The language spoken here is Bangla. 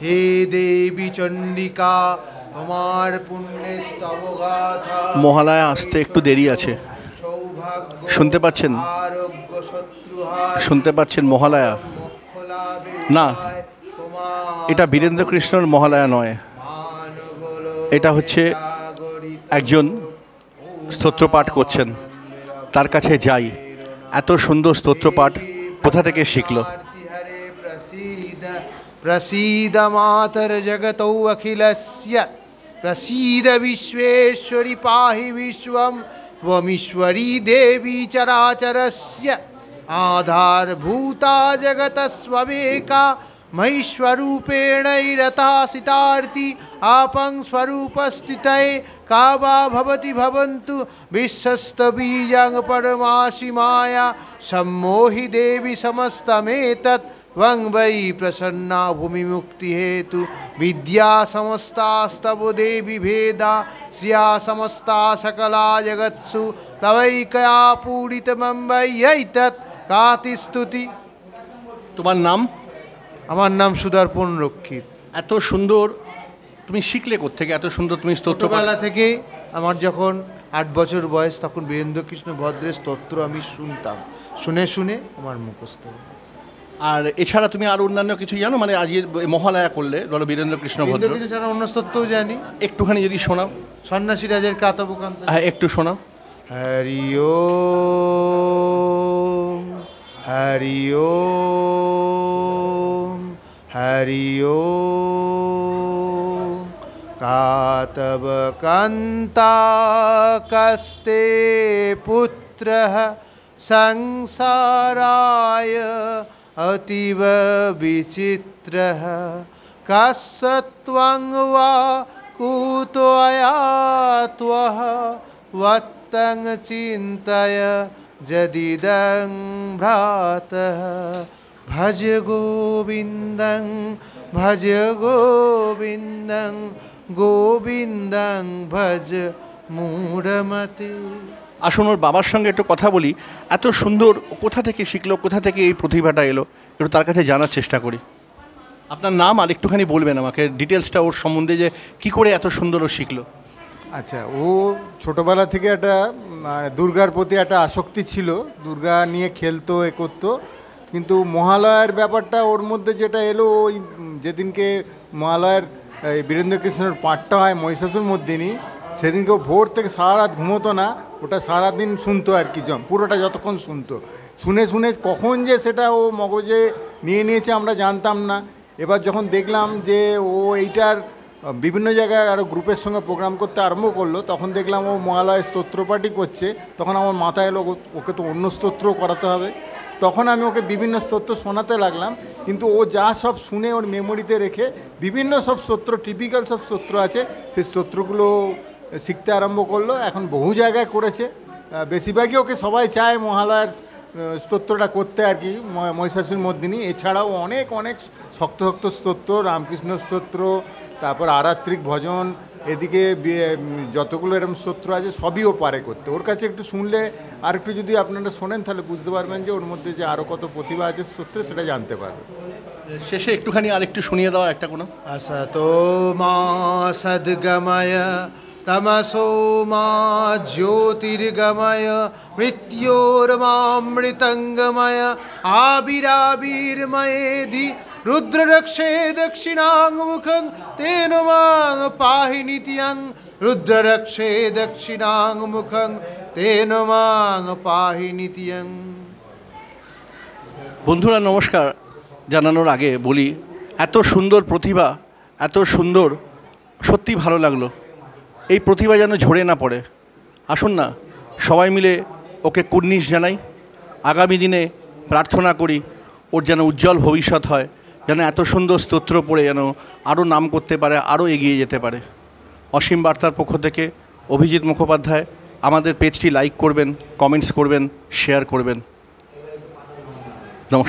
হে দেবী চণ্ডিকা তোমার পুণ্যে স্তবগাথা। মহালয়া আসতে একটু দেরি আছে। শুনতে পাচ্ছেন? শুনতে পাচ্ছেন মহালয়া? না এটা বীরেন্দ্র কৃষ্ণর মহালয়া নয়। এটা হচ্ছে একজন স্তোত্রপাঠ করছেন। তার কাছে যাই। এত সুন্দর স্তোত্রপাঠ কোথা থেকে শিখলো? प्रसीद जगतौ अखिलस्य। प्रसीद विश्वेश्वरि पाहि विश्वं, त्वमीश्वरी देवी चराचरस्य। आधारभूता जगतस्वमेका महीश्वरूपेणैरतासितार्ति आपं स्वरूपस्थितये, का वा भवति विश्वस्तबीजं परमासि माया सम्मोहि देवि समस्तमेतत्। त्वं वै प्रसन्ना भूमिमुक्तिहेतु विद्या समस्तास्तव देवि भेदा श्रिया समस्ता सकला जगत्सु तवैकया पूरितमं वै यैतत् কাতি স্তুতি তোমার নাম আমার নাম সুদর্পণ রক্ষিত এত সুন্দর তুমি শিখলে কোথেকে এত সুন্দর তুমি স্তোত্র পাঠ ছোটবেলা থেকে আমার যখন আট বছর বয়স তখন বীরেন্দ্রকৃষ্ণ ভদ্রের স্তোত্র আমি শুনতাম শুনে শুনে আমার মুখস্থ হয়ে গেছে। আর এছাড়া তুমি আর অন্যান্য কিছু জানো? মানে আজ মহালয়া করলে ধরো বীরেন্দ্র কৃষ্ণ ভদ্র ছাড়া অন্য জানি। একটুখানি যদি শোনাও। সন্ন্যাসী রাজের কাতবকান্ত। হ্যাঁ একটু শোনাও। হরি ওম হরি ওম হরি ওম। কাতবকান্তা কস্তে अतीव विचित्र कः चिंत त्वं वा वत्तं भज गोविंद भज गोविंद गोविंद भज আসুন ওর বাবার সঙ্গে একটু কথা বলি। এত সুন্দর কোথা থেকে শিখলো কোথা থেকে এই প্রতিভাটা এলো একটু তার কাছে জানার চেষ্টা করি। আপনার নাম আর একটুখানি বলবেন আমাকে ডিটেলসটা ওর সম্বন্ধে যে কি করে এত সুন্দর ও শিখলো। আচ্ছা ও ছোটোবেলা থেকে একটা মানে দুর্গার প্রতি একটা আসক্তি ছিল দুর্গা নিয়ে খেলতো এ করতো। কিন্তু মহালয়ার ব্যাপারটা ওর মধ্যে যেটা এলো ওই যেদিনকে মহালয়ার বীরেন্দ্র কৃষ্ণের পাঠটা হয় মহিষাসুর মধ্যেনি সেদিনকে ও ভোর থেকে সারা রাত ঘুমোতো না, ওটা সারাদিন শুনতো আর কি পুরোটা যতক্ষণ শুনতো। শুনে শুনে কখন যে সেটা ও মগজে নিয়ে নিয়েছে আমরা জানতাম না। এবার যখন দেখলাম যে ও এইটার, বিভিন্ন জায়গায় আরও গ্রুপের সঙ্গে প্রোগ্রাম করতে আরম্ভ করল, তখন দেখলাম ও মহালয় স্তোত্রপাঠই করছে, তখন আমার মাথায় এলো ওকে তো অন্য স্তোত্র করাতে হবে। তখন আমি ওকে বিভিন্ন স্তোত্র শোনাতে লাগলাম, কিন্তু ও যা সব শুনে ওর মেমোরিতে রেখে বিভিন্ন সব স্তোত্র টিপিক্যাল সব স্তোত্র আছে, সেই স্তোত্রগুলো শিখতে আরম্ভ করল এখন বহু জায়গায় করেছে। বেশিরভাগই ওকে সবাই চায় মহালয়ার স্তোত্রটা করতে আর কি মহিষাসুর মর্দিনী। এছাড়াও অনেক অনেক শক্ত শক্ত স্তোত্র রামকৃষ্ণ স্তোত্র তারপর আরাত্রিক ভজন এদিকে যতগুলো এরকম স্তোত্র আছে সবই ও পারে করতে। ওর কাছে একটু শুনলে আর একটু যদি আপনারা শোনেন তাহলে বুঝতে পারবেন যে ওর মধ্যে যে আরও কত প্রতিভা আছে স্তোত্রে সেটা জানতে পারবে শেষে একটুখানি আরেকটু শুনিয়ে দাও একটা কোনো। আচ্ছা তো মা সদ্গময় तमसो मा ज्योतिर्गमय मृत्योर्मामृतङ्गमय आविराविर्मयेधि रुद्ररक्षे दक्षिणाङ्मुखं तेन मां पाहि नित्यं रुद्ररक्षे दक्षिणाङ्मुखं तेन मां पाहि नित्यम् বন্ধুরা নমস্কার জানানোর আগে বলি এত সুন্দর প্রতিভা এত সুন্দর সত্যি ভালো লাগলো এই প্রতিভা যেন ঝরে না পড়ে। আসুন না, সবাই মিলে ওকে কুর্নিশ জানাই। আগামী দিনে প্রার্থনা করি, ওর যেন উজ্জ্বল ভবিষ্যৎ হয়, যেন এত সুন্দর স্তোত্র পড়ে যেন আরও নাম করতে পারে, আরও এগিয়ে যেতে পারে। অসীম বার্তার পক্ষ থেকে অভিজিৎ মুখোপাধ্যায়, আমাদের পেজটি লাইক করবেন, কমেন্টস করবেন, শেয়ার করবেন।